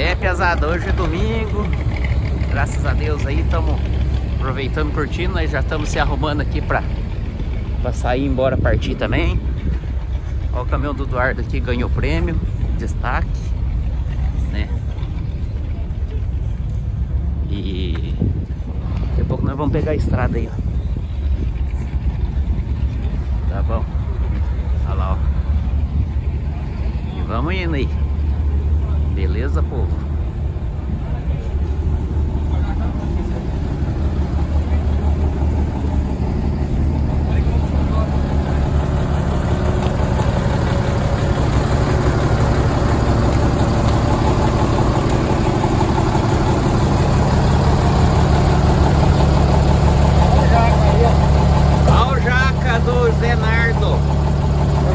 É, pesado, hoje é domingo. Graças a Deus aí, estamos aproveitando, curtindo. Nós já estamos se arrumando aqui para sair embora, partir também. Olha o caminhão do Eduardo aqui, ganhou prêmio, destaque, né? E daqui a pouco nós vamos pegar a estrada aí, ó. Tá bom. Olha lá, ó. E vamos indo aí. Beleza, povo? Olha o jaca do Zenardo.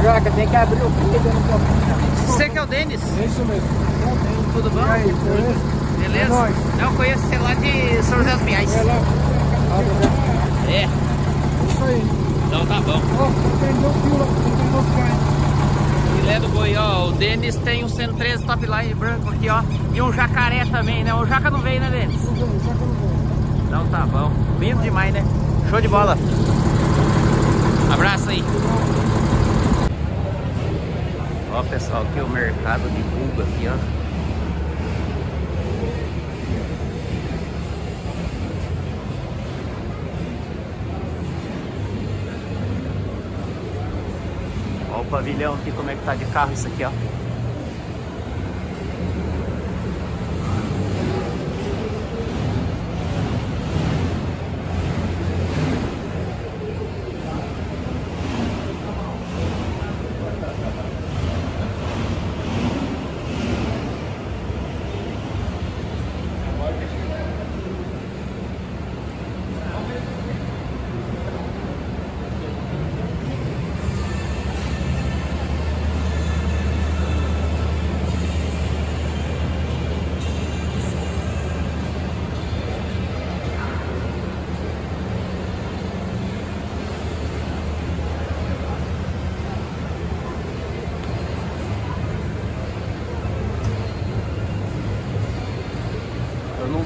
Jaca, tem que abrir o vidro no copinho. Você que é o Denis? É isso mesmo. Tudo bom? E aí, beleza? Beleza? É nóis. Não, eu conheço você lá de São José dos Pinhais. É lá. Ah, É, é Isso aí. então tá bom. Ó, prendeu o fio lá, prendeu o. Filé do boi, ó. O Denis tem um 113 top line branco aqui, ó. E um jacaré também, né? O jaca não veio, né, Denis? Não veio, que eu não veio. Então tá bom. Lindo demais, né? Show de bola. Abraço aí. Ó, pessoal, aqui é o mercado de Buga aqui, ó. Ó o pavilhão aqui, como é que tá de carro isso aqui, ó.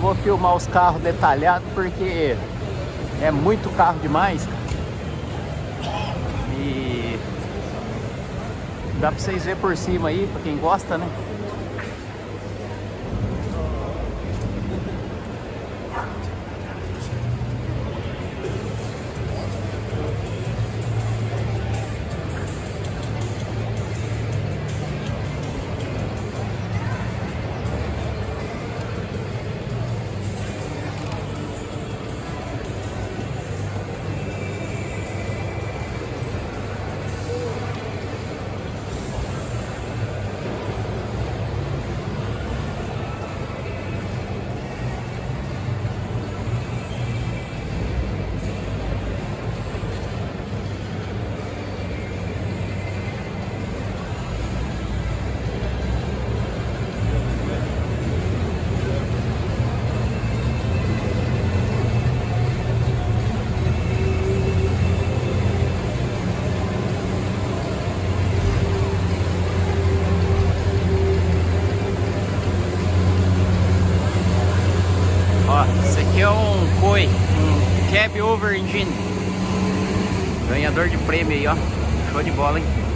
Vou filmar os carros detalhados porque é muito carro demais. E dá pra vocês verem por cima aí, pra quem gosta, né? Cab Over Engine. Ganhador de prêmio aí, ó. Show de bola, hein?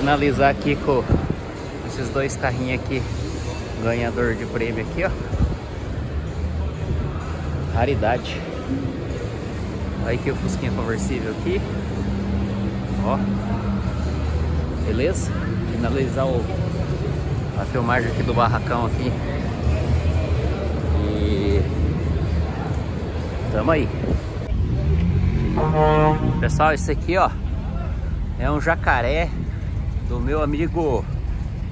Finalizar aqui com esses dois carrinhos aqui, ganhador de prêmio aqui, ó. Raridade. Aí que o Fusquinha conversível aqui. Ó. Beleza? Finalizar o, a filmagem aqui do barracão aqui. E tamo aí. Pessoal, esse aqui ó é um jacaré do meu amigo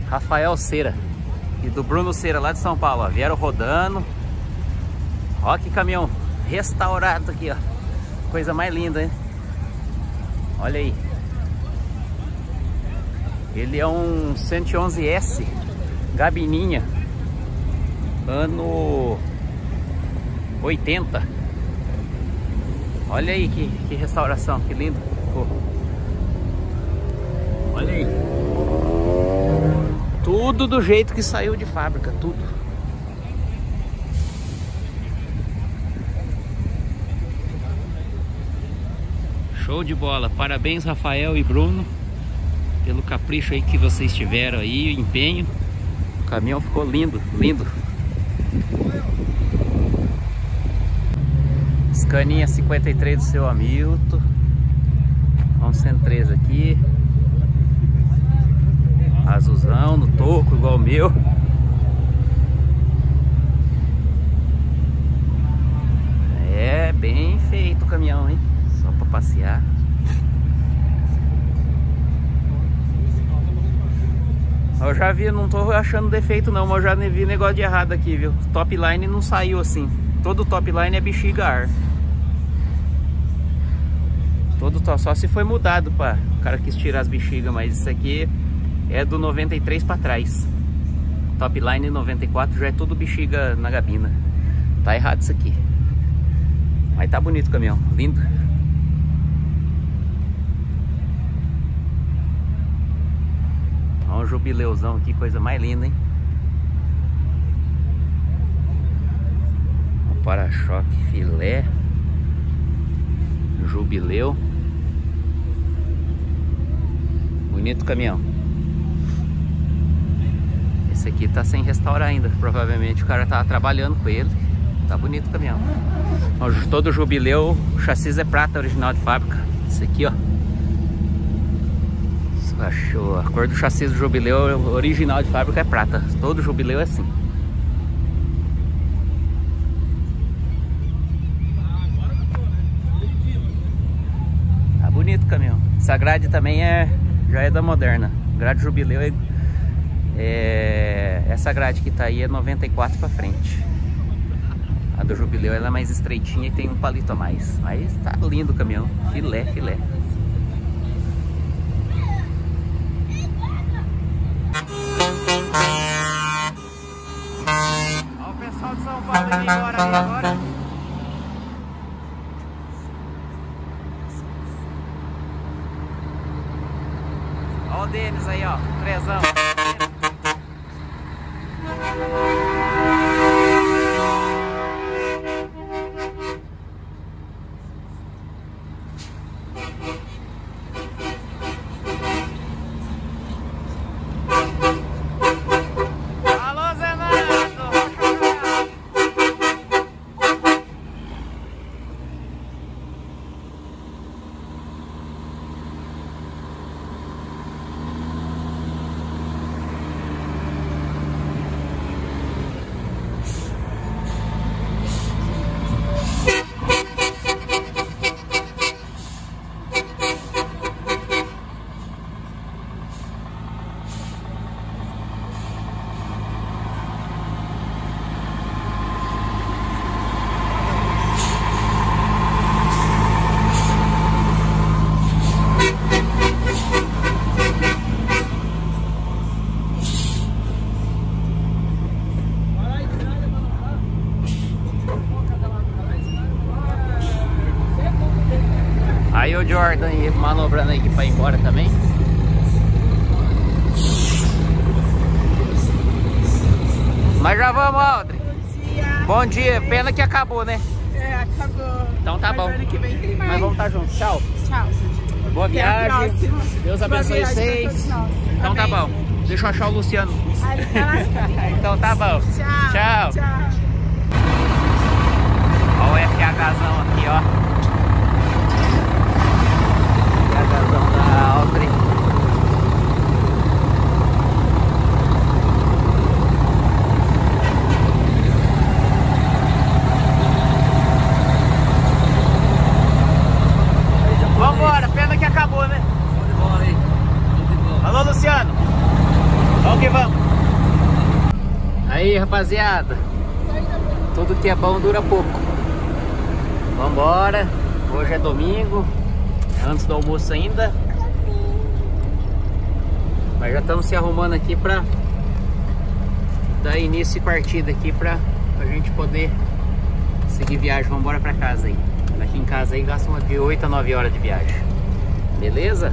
Rafael Cera e do Bruno Cera lá de São Paulo. Ó. Vieram rodando. Ó que caminhão restaurado aqui, ó. Coisa mais linda, hein? Olha aí. Ele é um 111S Gabininha ano 80. Olha aí que, que restauração, que lindo. Olha aí. Tudo do jeito que saiu de fábrica, tudo. Show de bola. Parabéns, Rafael e Bruno pelo capricho aí que vocês tiveram aí, o empenho. O caminhão ficou lindo, lindo. Scaninha 53 do seu Hamilton. Um 103 aqui. Azulzão no toco, igual o meu. É bem feito o caminhão, hein? Só para passear. Eu já vi, não tô achando defeito não, mas eu já vi negócio de errado aqui, viu? Top line não saiu assim. Todo top line é bexiga ar. Todo só se foi mudado para o cara quis tirar as bexigas, mas isso aqui é do 93 para trás. Top line 94 já é tudo bexiga na gabina. Tá errado isso aqui. Mas tá bonito o caminhão, lindo. um jubileuzão aqui, coisa mais linda, hein? Um para-choque filé. Jubileu. Bonito caminhão. Esse aqui tá sem restaurar ainda. Provavelmente o cara tá trabalhando com ele. Tá bonito o caminhão. Todo jubileu, o chassi é prata original de fábrica. Esse aqui, ó. Achou. A cor do chassi do Jubileu original de fábrica é prata. Todo Jubileu é assim. Tá bonito o caminhão. Essa grade também é, já é da moderna. Grade Jubileu é, é essa grade que tá aí é 94 para frente. A do Jubileu ela é mais estreitinha e tem um palito a mais. Mas tá lindo o caminhão. Filé, filé. Vamos embora aí agora. Olha o Denis aí, ó. Trezão. Aí o Jordan manobrando aqui para ir embora também. Mas já vamos, Aldri. Bom dia. Bom dia. Pena que acabou, né? É, acabou. Então tá Mas bom. Ano que vem tem mais. Mas vamos estar tá juntos. Tchau. Tchau. Boa viagem. Deus abençoe pra vocês. Então tá Amém. bom. Deixa eu achar o Luciano. Tá então tá bom. Tchau. Tchau. Tchau. Ó o FHzão aqui, ó. FHzão da Audrey. Vambora, pena que acabou, né? Alô, Luciano. Vamos que vamos. Aí, rapaziada. Tudo que é bom dura pouco. Vambora. Hoje é domingo. Antes do almoço ainda. Mas já estamos se arrumando aqui pra dar início e partida aqui pra, pra gente poder seguir viagem. Vambora pra casa aí. Aqui em casa aí gasta de 8 a 9 horas de viagem. Beleza?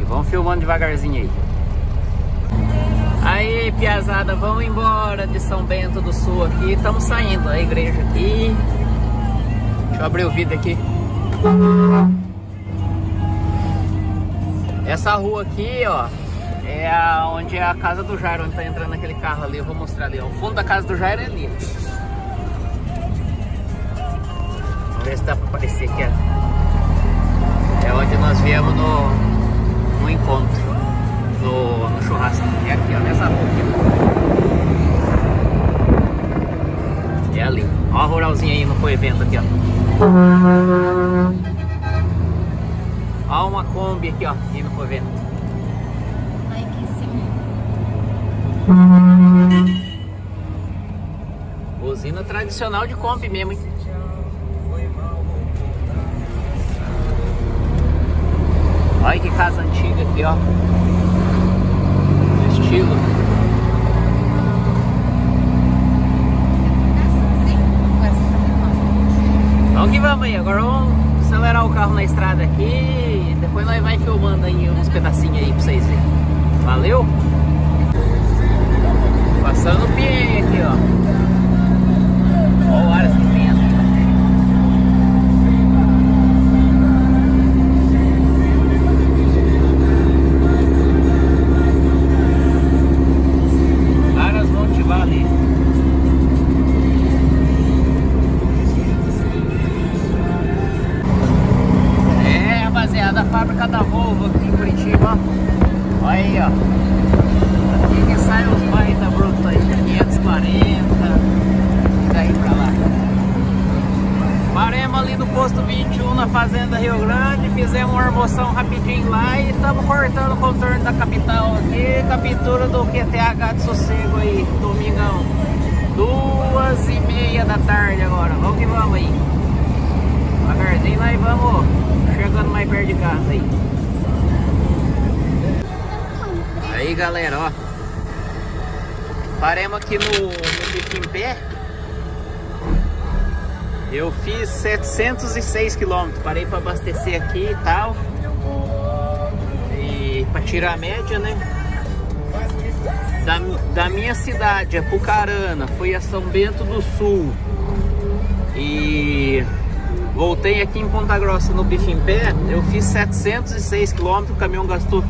E vamos filmando devagarzinho aí. Piazada, vamos embora de São Bento do Sul aqui. Estamos saindo, a igreja aqui. Deixa eu abrir o vídeo aqui. Essa rua aqui, ó, é a, onde é a casa do Jairo, onde tá entrando aquele carro ali. Eu vou mostrar ali, ó. O fundo da casa do Jairo é ali. Vamos ver se dá pra aparecer aqui. É onde nós viemos no, no encontro no, no churrasco. É aqui, ó, nessa rua aqui. É ali. Ó a ruralzinha aí no evento aqui, ó. Ó uma Kombi aqui, ó, indo pro evento. Ai, que sim. Usina tradicional de Kombi mesmo, hein? Olha que casa antiga aqui, ó. Capital aqui, captura do QTH de sossego aí, domingão. Duas e meia da tarde agora, vamos que vamos aí. Devagarzinho nós vamos chegando mais perto de casa aí. Aí galera, ó. Paremos aqui no, no Bico em Pé. Eu fiz 706 quilômetros. Parei para abastecer aqui e tal. Para tirar a média, né? Da, da minha cidade, a Pucarana, fui a São Bento do Sul. E voltei aqui em Ponta Grossa no Bife em Pé. Eu fiz 706 quilômetros. O caminhão gastou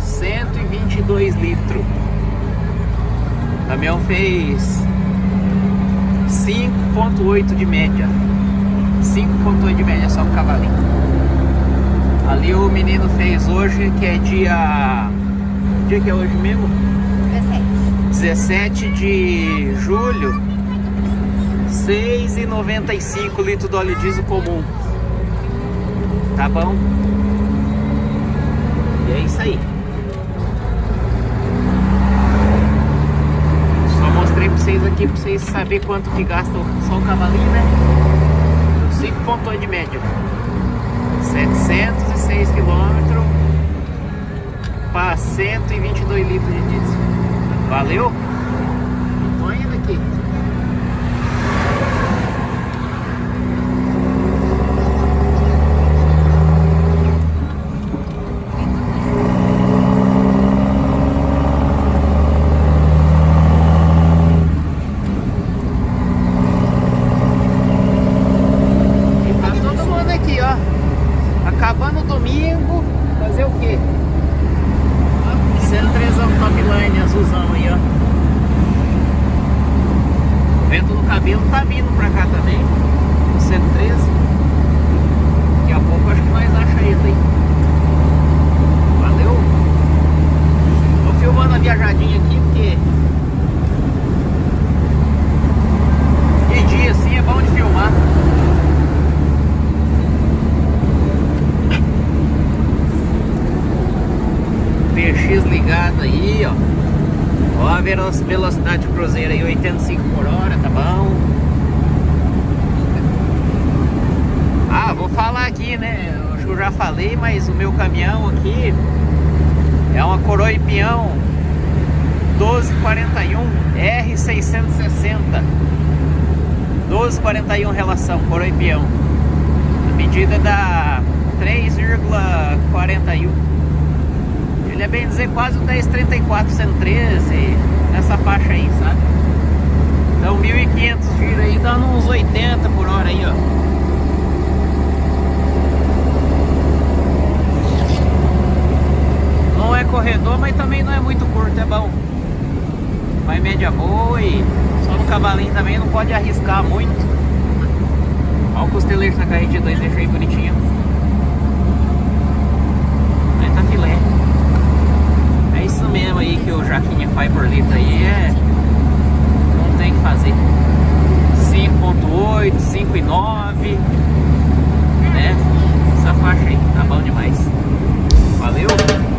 122 litros. O caminhão fez 5.8 de média 5.8 de média só com cavalinho Ali o menino fez hoje Que é dia Dia que é hoje mesmo? 17 de julho 6,95 litros de óleo diesel comum Tá bom? E é isso aí Só mostrei pra vocês aqui pra vocês saberem quanto que gasta só o cavalinho, né? 5.8 de média. 706 km para 122 litros de diesel. Valeu? Tô indo aqui. E tá todo mundo aqui, ó. Acabando o domingo. fazer o quê? Sendo trezão top line, azulzão aí, ó. O vento no cabelo tá vindo pra cá também. 113. Daqui a pouco acho que nós achamos ele aí. Valeu. Tô filmando a viajadinha aqui porque de dia assim é bom de filmar. PX ligado aí, ó. Ó a velo- velocidade cruzeiro aí, 85 por hora, tá bom? Ah, vou falar aqui, né? Eu acho que eu já falei, mas o meu caminhão aqui é uma coroa e peão 1241 R660 1241 relação. A medida dá 3,41 ele é bem dizer quase o 1034, 113, nessa faixa aí, sabe? Então 1500 giro aí, dando uns 80 por hora aí, ó. corredor, mas também não é muito curto, é bom. Vai média boa e só no cavalinho também não pode arriscar muito. Olha o costeleiro na tá carreta de 2, deixei bonitinho. É tá filé. É isso mesmo aí que o Jaquinha faz por litro aí, é... Não tem que fazer. 5.8, 5.9, né? Essa faixa aí, tá bom demais. Valeu!